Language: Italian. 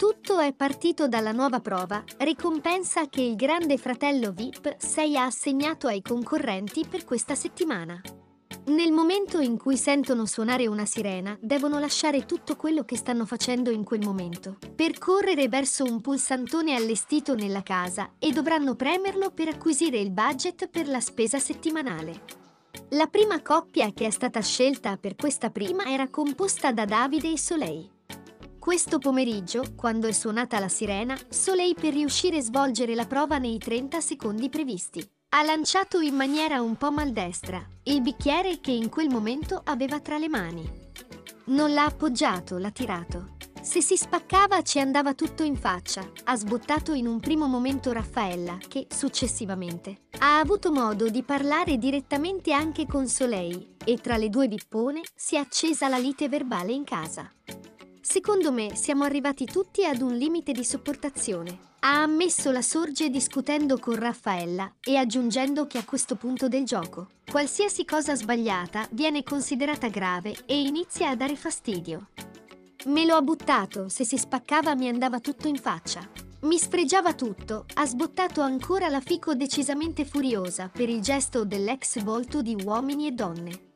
Tutto è partito dalla nuova prova, ricompensa che il grande fratello VIP 6 ha assegnato ai concorrenti per questa settimana. Nel momento in cui sentono suonare una sirena, devono lasciare tutto quello che stanno facendo in quel momento, per correre verso un pulsantone allestito nella casa e dovranno premerlo per acquisire il budget per la spesa settimanale. La prima coppia che è stata scelta per questa prima era composta da Davide e Soleil. Questo pomeriggio, quando è suonata la sirena, Soleil per riuscire a svolgere la prova nei 30 secondi previsti. Ha lanciato in maniera un po' maldestra il bicchiere che in quel momento aveva tra le mani. Non l'ha appoggiato, l'ha tirato. Se si spaccava ci andava tutto in faccia. Ha sbottato in un primo momento Raffaella, che successivamente ha avuto modo di parlare direttamente anche con Soleil e tra le due vippone si è accesa la lite verbale in casa. Secondo me siamo arrivati tutti ad un limite di sopportazione. Ha ammesso la sorge discutendo con Raffaella e aggiungendo che a questo punto del gioco qualsiasi cosa sbagliata viene considerata grave e inizia a dare fastidio. Me lo ha buttato, se si spaccava mi andava tutto in faccia. Mi sfregiava tutto, ha sbottato ancora la Fico decisamente furiosa per il gesto dell'ex volto di uomini e donne.